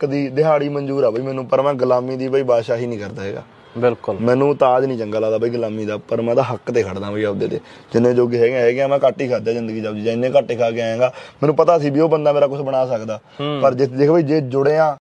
ਕਦੀ ਦਿਹਾੜੀ ਮਨਜ਼ੂਰ ਆ ਬਈ ਮੈਨੂੰ ਪਰ ਮੈਂ ਗੁਲਾਮੀ ਦੀ ਬਈ ਬਾਦਸ਼ਾਹੀ ਨਹੀਂ ਕਰਦਾ ਹੈਗਾ। ਬਿਲਕੁਲ। ਮੈਨੂੰ ਤਾਜ ਨਹੀਂ ਚੰਗਾ ਲੱਗਦਾ ਬਈ ਗੁਲਾਮੀ ਦਾ ਪਰ ਮੈਂ ਤਾਂ ਹੱਕ ਤੇ ਖੜਦਾ ਬਈ ਆਪਦੇ ਤੇ। ਜਿੰਨੇ ਜੋਗੇ ਹੈਗੇ ਹੈਗੇ ਮੈਂ ਘੱਟ ਹੀ ਖਾਦਾ ਜ਼ਿੰਦਗੀ ਜਦ ਜਿੰਨੇ ਘੱਟ ਹੀ ਖਾ ਕੇ ਆਏਗਾ ਮੈਨੂੰ ਪਤਾ ਸੀ ਵੀ ਉਹ ਬੰਦਾ ਮੇਰਾ ਕੁਝ ਬਣਾ ਸਕਦਾ। ਪਰ ਜੇ ਦੇਖ ਬਈ ਜੇ ਜੁੜਿਆ